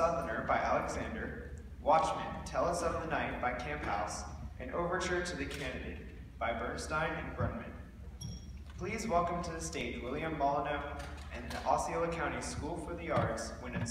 Southerner by Alexander, Watchman, Tell Us of the Night by Camphouse, and Overture to the Candide by Bernstein and Grundman. Please welcome to the stage William Molyneux and the Osceola County School for the Arts Wind and